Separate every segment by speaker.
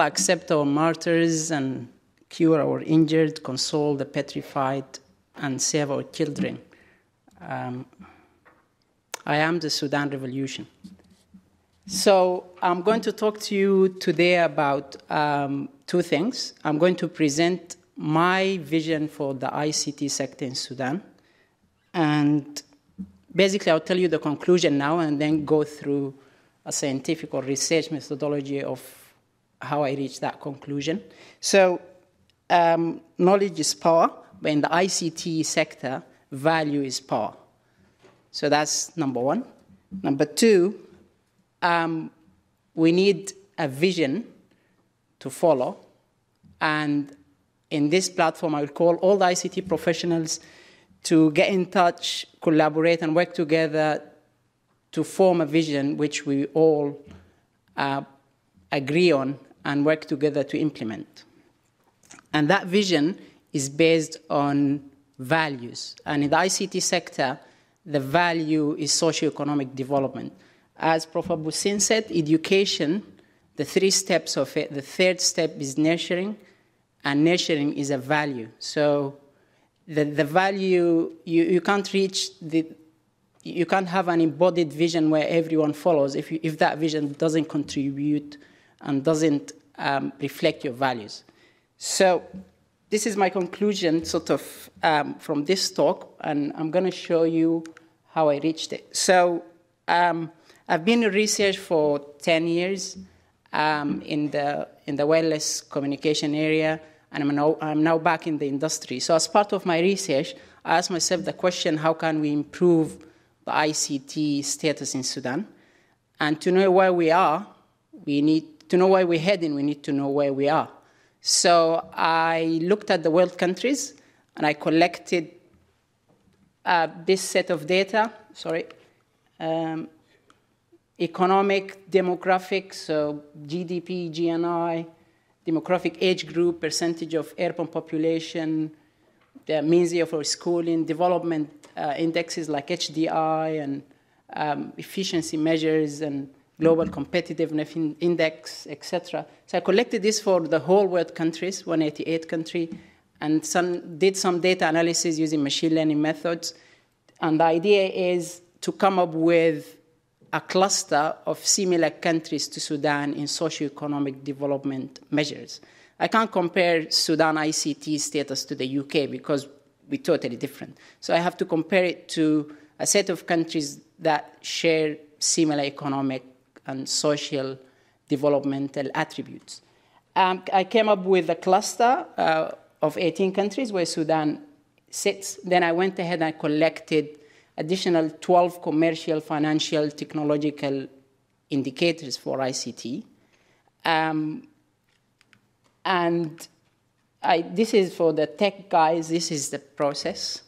Speaker 1: Accept our martyrs and cure our injured, console the petrified, and save our children. Um, I am the Sudan Revolution. So I'm going to talk to you today about um, two things. I'm going to present my vision for the ICT sector in Sudan, and basically I'll tell you the conclusion now, and then go through a scientific or research methodology of how I reached that conclusion. So um, knowledge is power, but in the ICT sector, value is power. So that's number one. Number two, um, we need a vision to follow. And in this platform, I will call all the ICT professionals to get in touch, collaborate, and work together to form a vision which we all uh, agree on and work together to implement. And that vision is based on values. And in the ICT sector, the value is socioeconomic development. As Professor Busin said, education, the three steps of it, the third step is nurturing, and nurturing is a value. So the, the value, you, you can't reach the, you can't have an embodied vision where everyone follows if, you, if that vision doesn't contribute and doesn't um, reflect your values. So this is my conclusion, sort of, um, from this talk, and I'm going to show you how I reached it. So um, I've been in research for 10 years um, in, the, in the wireless communication area, and I'm now, I'm now back in the industry. So as part of my research, I asked myself the question, how can we improve the ICT status in Sudan? And to know where we are, we need to know where we're heading, we need to know where we are. So I looked at the world countries and I collected uh, this set of data, sorry, um, economic, demographic, so GDP, GNI, demographic age group, percentage of urban population, the means of schooling, development uh, indexes like HDI and um, efficiency measures and global competitiveness index, etc. So I collected this for the whole world countries, 188 country, and some, did some data analysis using machine learning methods. And the idea is to come up with a cluster of similar countries to Sudan in socio-economic development measures. I can't compare Sudan ICT status to the UK because we're totally different. So I have to compare it to a set of countries that share similar economic and social developmental attributes. Um, I came up with a cluster uh, of 18 countries where Sudan sits. Then I went ahead and collected additional 12 commercial, financial, technological indicators for ICT. Um, and I, this is for the tech guys, this is the process.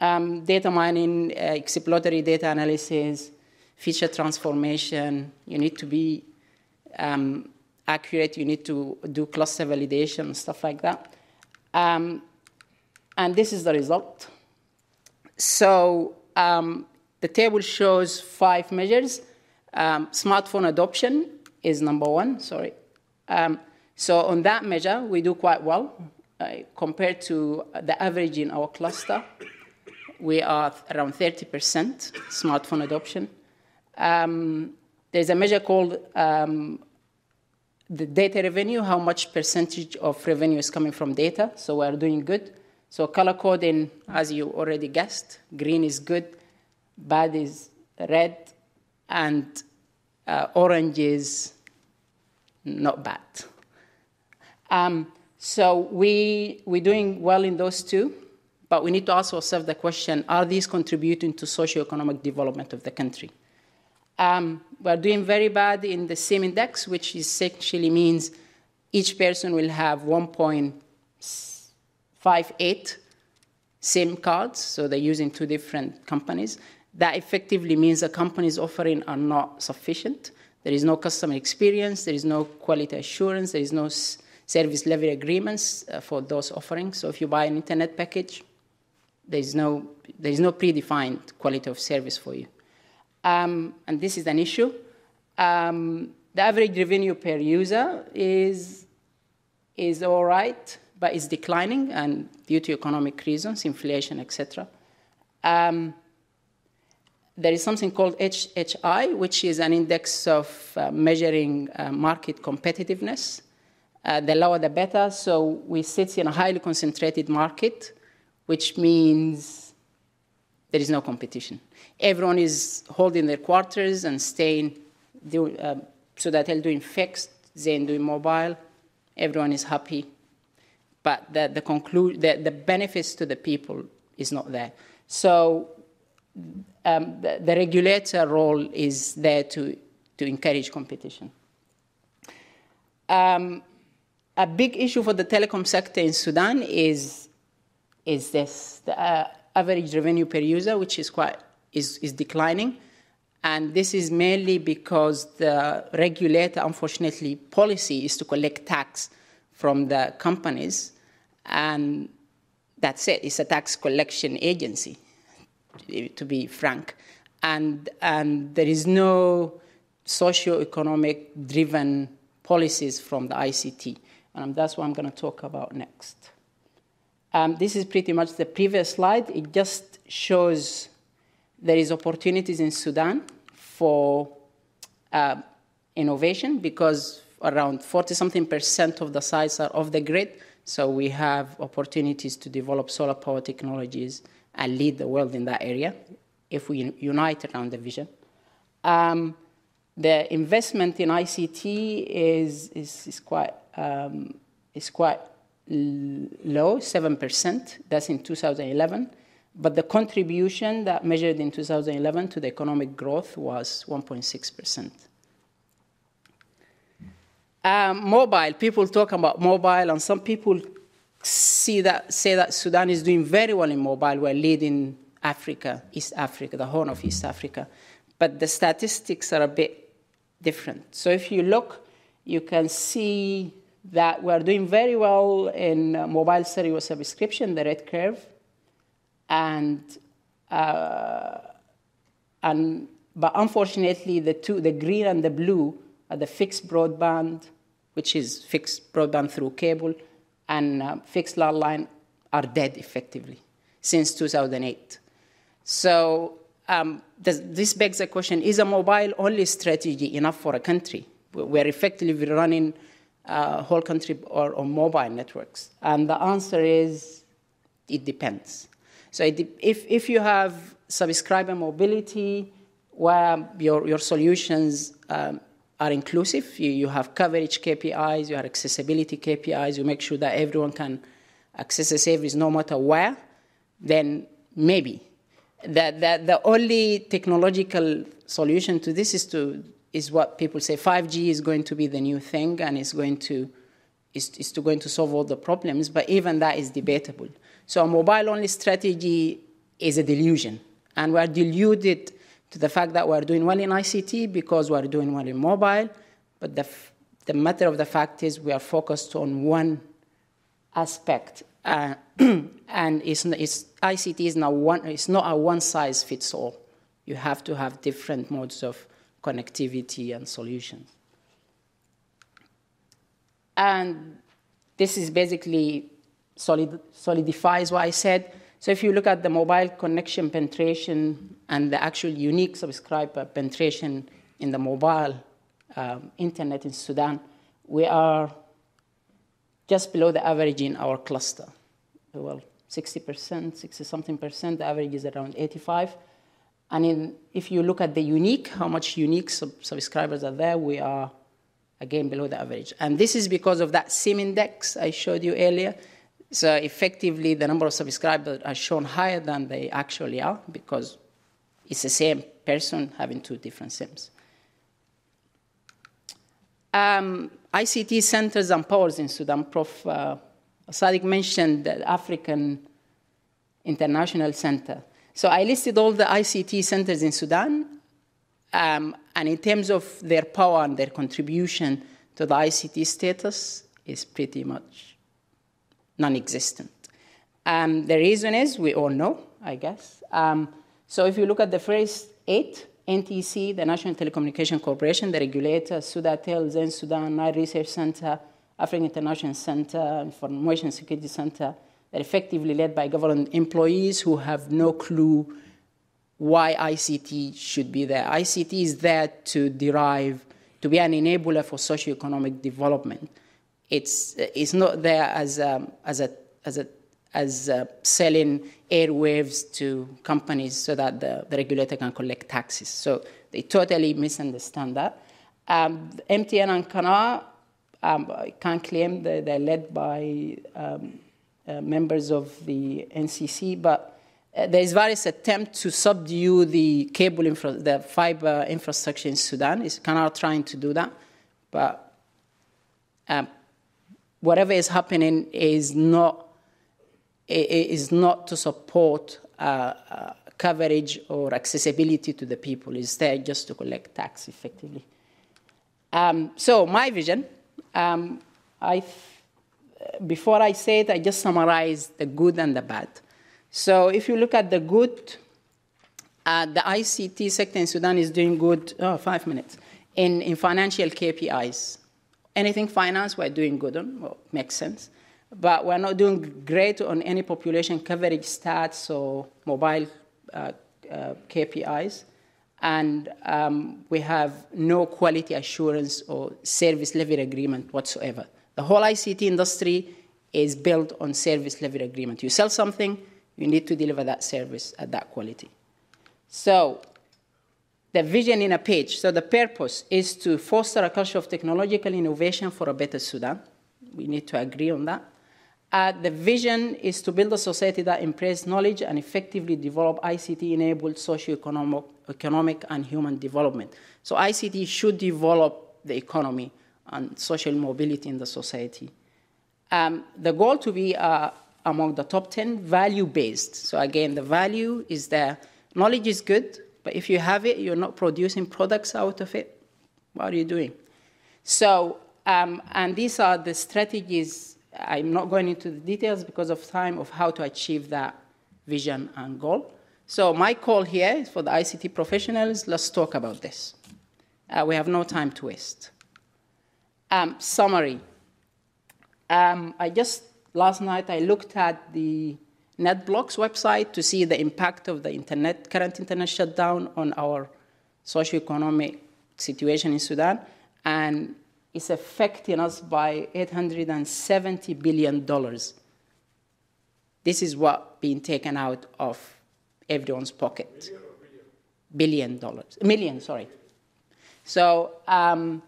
Speaker 1: Um, data mining, uh, exploratory data analysis, feature transformation, you need to be um, accurate, you need to do cluster validation, stuff like that. Um, and this is the result. So um, the table shows five measures. Um, smartphone adoption is number one, sorry. Um, so on that measure, we do quite well uh, compared to the average in our cluster. We are around 30% smartphone adoption. Um, there's a measure called um, the data revenue, how much percentage of revenue is coming from data. So we're doing good. So color coding, as you already guessed, green is good, bad is red, and uh, orange is not bad. Um, so we, we're doing well in those two, but we need to ask ourselves the question, are these contributing to socio-economic development of the country? Um, we're doing very bad in the SIM index, which essentially means each person will have 1.58 SIM cards, so they're using two different companies. That effectively means the companies offering are not sufficient. There is no customer experience, there is no quality assurance, there is no service level agreements uh, for those offerings. So if you buy an internet package, there is no, there is no predefined quality of service for you um, and this is an issue. Um, the average revenue per user is, is all right, but it's declining, and due to economic reasons, inflation, etc. Um, there is something called HHI, which is an index of uh, measuring uh, market competitiveness. Uh, the lower the better. So we sit in a highly concentrated market, which means there is no competition. Everyone is holding their quarters and staying, do, uh, so that they're doing fixed, then doing mobile. Everyone is happy. But the, the, conclu- the, the benefits to the people is not there. So um, the, the, regulator role is there to, to encourage competition. Um, a big issue for the telecom sector in Sudan is, is this the uh, average revenue per user, which is, quite, is, is declining. And this is mainly because the regulator, unfortunately, policy is to collect tax from the companies. And that's it, it's a tax collection agency to be frank. And, and there is no socio-economic driven policies from the ICT. And that's what I'm going to talk about next. Um, this is pretty much the previous slide. It just shows there is opportunities in Sudan for uh, innovation because around 40 something percent of the sites are off the grid. So we have opportunities to develop solar power technologies and lead the world in that area if we unite around the vision. Um, the investment in ICT is, is, is quite, um, is quite low, 7%. That's in 2011. But the contribution that measured in 2011 to the economic growth was 1.6%. Um, mobile, people talk about mobile, and some people see that, say that Sudan is doing very well in mobile. We're leading Africa, East Africa, the Horn of East Africa. But the statistics are a bit different. So if you look, you can see that we're doing very well in uh, mobile cellular subscription, the red curve. And, uh, and, but unfortunately, the two, the green and the blue, are the fixed broadband, which is fixed broadband through cable, and uh, fixed landline are dead effectively since 2008. So um, this begs the question, is a mobile-only strategy enough for a country? Where we're effectively running uh, whole country or on mobile networks. And the answer is, it depends. So it if, if you have subscriber mobility, where your, your solutions um, are inclusive. You, you have coverage KPIs, you have accessibility KPIs, you make sure that everyone can access the service no matter where, then maybe. The, the, the only technological solution to this is, to, is what people say 5G is going to be the new thing and it's going to, is, is going to solve all the problems, but even that is debatable. So a mobile only strategy is a delusion. And we're deluded to the fact that we're doing well in ICT because we're doing well in mobile, but the, the matter of the fact is we are focused on one aspect. Uh, and it's, it's, ICT is, now one, it's not a one size fits all. You have to have different modes of connectivity and solutions. And this is basically solid, solidifies what I said. So if you look at the mobile connection penetration and the actual unique subscriber penetration in the mobile um, internet in Sudan, we are just below the average in our cluster. Well, 60%, 60 something percent, the average is around 85. And in, if you look at the unique, how much unique sub subscribers are there, we are again below the average. And this is because of that SIM index I showed you earlier. So effectively, the number of subscribers are shown higher than they actually are because it's the same person having two different SIMs. Um, ICT centers and powers in Sudan. Prof. Uh, Sadiq mentioned the African International Center. So I listed all the ICT centers in Sudan, um, and in terms of their power and their contribution to the ICT status is pretty much non-existent. Um, the reason is, we all know, I guess. Um, so if you look at the first eight, NTC, the National Telecommunication Corporation, the regulator, Sudatel, Zain Sudan, Nile Research Center, African International Center, Information Security Center, effectively led by government employees who have no clue why ICT should be there. ICT is there to derive, to be an enabler for socioeconomic development. It's, it's not there as a, as a, as a as uh, selling airwaves to companies so that the, the, regulator can collect taxes. So they totally misunderstand that. Um, MTN and Canar um, can claim that they're led by um, members of the NCC, but uh, there's various attempts to subdue the cable infra- the fiber infrastructure in Sudan. Is of trying to do that, but um, whatever is happening is not is not to support uh, uh, coverage or accessibility to the people. It's there just to collect tax effectively. Um, so my vision, um, I before I say it, I just summarize the good and the bad. So if you look at the good, uh, the ICT sector in Sudan is doing good. Oh, five minutes in, in financial KPIs. Anything finance, we're doing good on. Well, makes sense but we're not doing great on any population coverage stats or mobile uh, uh, KPIs. And um, we have no quality assurance or service level agreement whatsoever. The whole ICT industry is built on service level agreement. You sell something, you need to deliver that service at that quality. So, the vision in a page. So, the purpose is to foster a culture of technological innovation for a better Sudan. We need to agree on that. Uh, the vision is to build a society that embraces knowledge and effectively develop ICT-enabled socio-economic economic and human development. So ICT should develop the economy and social mobility in the society. Um, the goal to be uh, among the top 10 value-based. So again, the value is there. Knowledge is good, but if you have it, you're not producing products out of it. What are you doing? So, um, and these are the strategies I'm not going into the details because of time of how to achieve that vision and goal. So my call here is for the ICT professionals, let's talk about this. Uh, we have no time to waste. Um, summary. Um, I just, last night, I looked at the NetBlocks website to see the impact of the internet, current internet shutdown on our socioeconomic situation in Sudan. And it's affecting us by $870 billion. This is what being taken out of everyone's pocket. Billion dollars. Million, sorry. So, um,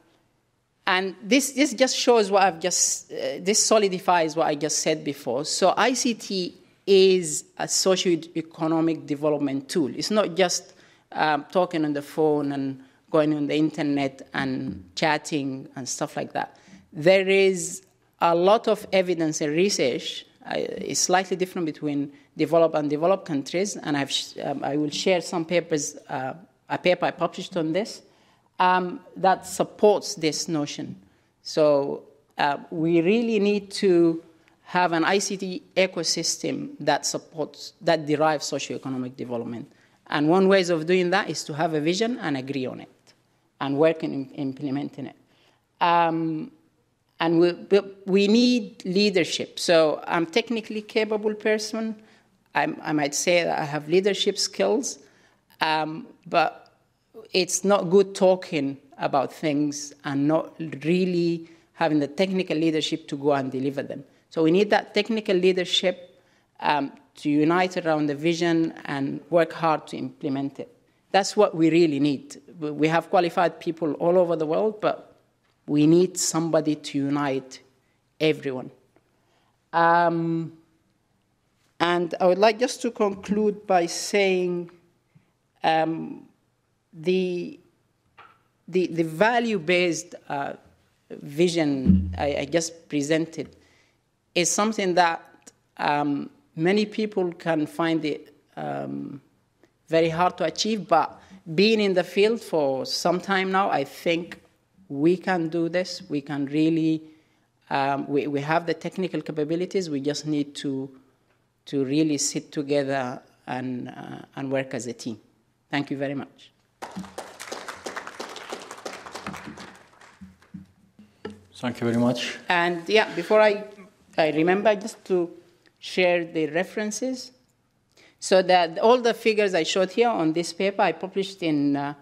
Speaker 1: and this, this just shows what I've just, uh, this solidifies what I just said before. So ICT is a socio-economic development tool. It's not just um, talking on the phone and going on the internet and chatting and stuff like that. There is a lot of evidence and research. Uh, it's slightly different between developed and developed countries, and um, I will share some papers, uh, a paper I published on this, um, that supports this notion. So uh, we really need to have an ICT ecosystem that supports, that derives socioeconomic development. And one way of doing that is to have a vision and agree on it and working in implementing it. Um, and we, we need leadership. So I'm technically capable person. I'm, i might say that I have leadership skills, um, but it's not good talking about things and not really having the technical leadership to go and deliver them. So we need that technical leadership um, to unite around the vision and work hard to implement it. That's what we really need. We have qualified people all over the world, but we need somebody to unite everyone. Um, and I would like just to conclude by saying um, the, the, the value based uh, vision I, I, just presented is something that um, many people can find it um, very hard to achieve, but being in the field for some time now, I think we can do this. We can really, um, we, we have the technical capabilities. We just need to, to really sit together and, uh, and work as a team. Thank you very much.
Speaker 2: Thank you very much.
Speaker 1: And yeah, before I, I remember just to share the references. So that all the figures I showed here on this paper I published in uh,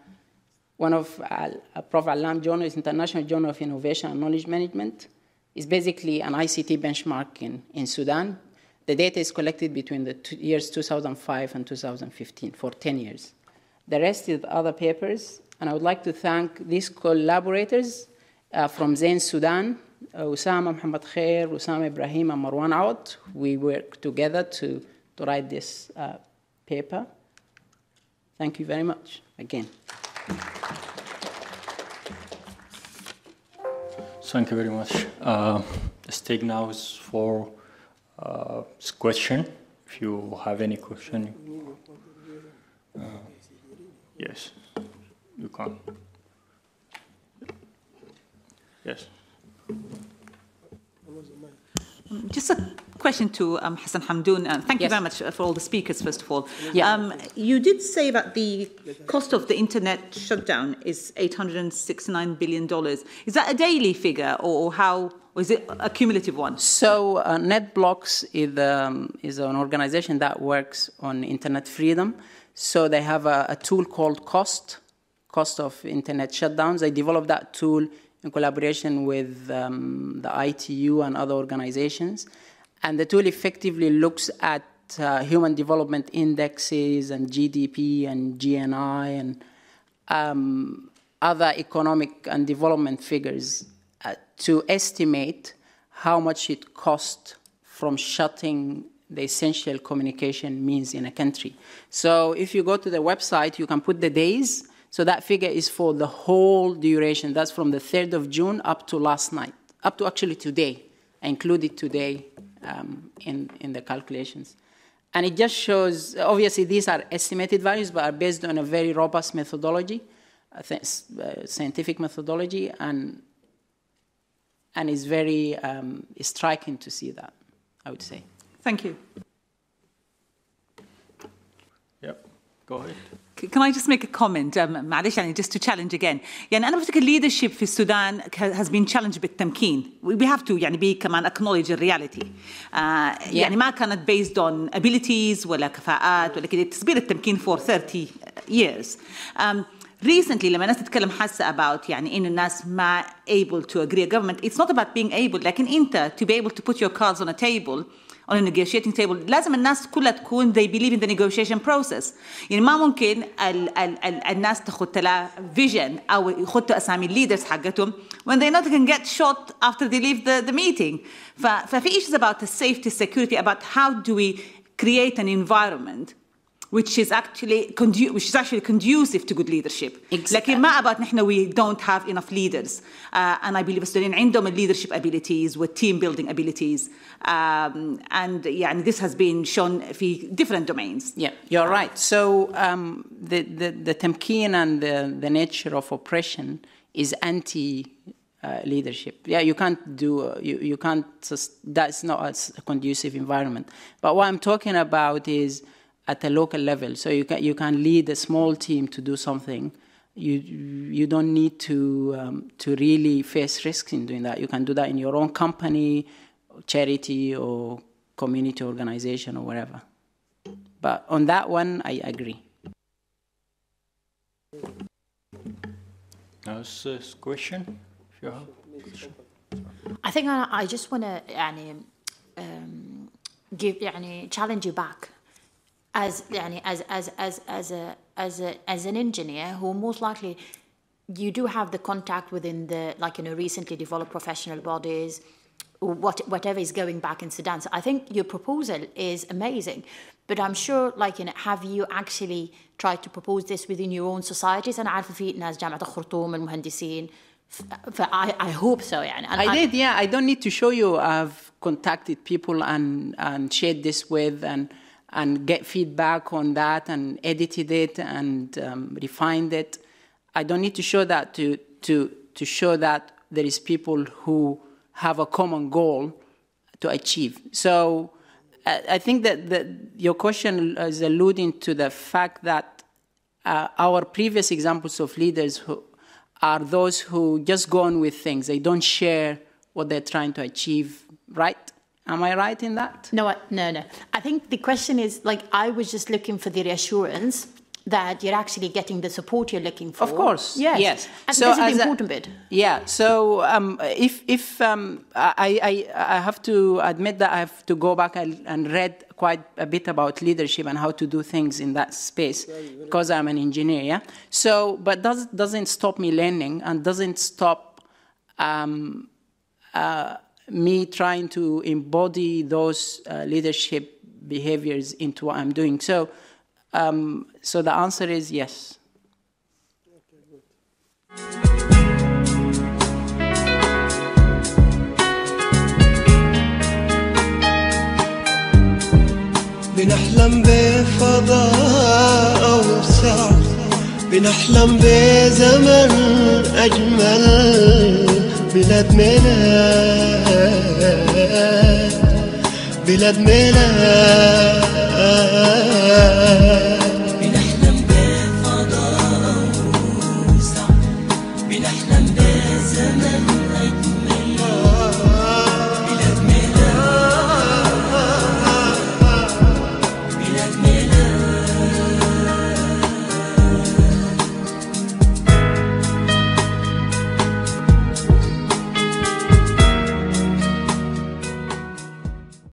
Speaker 1: one of uh, Prof. Alam journals, International Journal of Innovation and Knowledge Management. It's basically an ICT benchmark in, in Sudan. The data is collected between the two years 2005 and 2015 for 10 years. The rest is other papers, and I would like to thank these collaborators uh, from Zain Sudan, uh, Usama Muhammad Khair, Usama Ibrahim, and Marwan Awad. We worked together to, to write this uh, paper. Thank you very much again.
Speaker 2: Thank you very much. Uh, the stage now is for uh, question. If you have any question, uh, yes, you can. Yes.
Speaker 3: Just a question to um, Hassan Hamdoun. Uh, thank yes. you very much for all the speakers, first of all.
Speaker 1: Yeah. Um,
Speaker 3: you did say that the cost of the internet shutdown is $869 billion. Is that a daily figure, or how, or is it a cumulative one?
Speaker 1: So, uh, NetBlocks is, um, is an organization that works on internet freedom. So, they have a, a tool called COST, Cost of Internet Shutdowns. They developed that tool in collaboration with um, the ITU and other organizations. And the tool effectively looks at uh, human development indexes and GDP and GNI and um, other economic and development figures uh, to estimate how much it costs from shutting the essential communication means in a country. So if you go to the website, you can put the days so that figure is for the whole duration. That's from the 3rd of June up to last night, up to actually today. I included today um, in, in the calculations. And it just shows, obviously, these are estimated values, but are based on a very robust methodology, uh, scientific methodology, and, and it's very um, striking to see that, I would say.
Speaker 3: Thank you.
Speaker 2: Yep, go ahead.
Speaker 3: Can I just make a comment معلش يعني just to challenge again يعني أنا بفتكر leadership في السودان has been challenged بالتمكين we have to يعني be كمان acknowledge the reality uh, yeah. يعني ما كانت based on abilities ولا كفاءات ولا كده تصبير التمكين for 30 years um, recently لما الناس تتكلم حاسة about يعني إنه الناس ما able to agree a government it's not about being able لكن أنت to be able to put your cards on a table on a negotiating table لازم الناس كلها تكون they believe in the negotiation process يعني ما ممكن ال ال ال الناس تاخذ لها vision او يخطوا اسامي الليدرز حقتهم when they not can get shot after they leave the, the meeting ففي issues about the safety security about how do we create an environment which is actually which is actually conducive to good leadership.
Speaker 1: Exactly.
Speaker 3: لكن ما about نحن we don't have enough leaders uh, and I believe السودانيين عندهم leadership abilities with team building abilities um, and yeah, and this has been shown في different domains.
Speaker 1: Yeah, you're right. So um, the, the, the temkin and the, the nature of oppression is anti uh, leadership. Yeah, you can't do, uh, you, you can't, that's not a conducive environment. But what I'm talking about is at a local level. So you can, you can lead a small team to do something. You, you don't need to, um, to really face risks in doing that. You can do that in your own company, charity, or community organization, or whatever. But on that one, I agree.
Speaker 2: That's a question. If you have question.
Speaker 4: I think I, I just want to um, give يعني challenge you back as يعني as as as as a as a as an engineer who most likely you do have the contact within the like you know recently developed professional bodies what whatever is going back in Sudan. So I think your proposal is amazing, but I'm sure like you know have you actually tried to propose this within your own societies? أنا عارفة في ناس جامعة الخرطوم المهندسين I, I hope so يعني.
Speaker 1: And I, I did yeah I don't need to show you I've contacted people and and shared this with and and get feedback on that and edited it and um, refined it. I don't need to show that to, to, to show that there is people who have a common goal to achieve. So I think that, that your question is alluding to the fact that uh, our previous examples of leaders who are those who just go on with things. They don't share what they're trying to achieve, right? Am I right in that?
Speaker 4: No, I- no, no. I think the question is like I was just looking for the reassurance that you're actually getting the support you're looking for.
Speaker 1: Of course,
Speaker 4: Yes.
Speaker 1: yes.
Speaker 4: And
Speaker 1: So
Speaker 4: this is
Speaker 1: as
Speaker 4: the
Speaker 1: a-
Speaker 4: important bit.
Speaker 1: Yeah. So um, if if um, I, I I have to admit that I have to go back and, and read quite a bit about leadership and how to do things in that space because I'm an engineer. Yeah. So, but does doesn't stop me learning and doesn't stop. Um, uh, me trying to embody those uh, leadership behaviors into what I'm doing. So, um, so the answer is yes.
Speaker 5: بنحلم بفضاء أوسع بنحلم بزمن أجمل بلاد ميلاد بلاد ميلاد.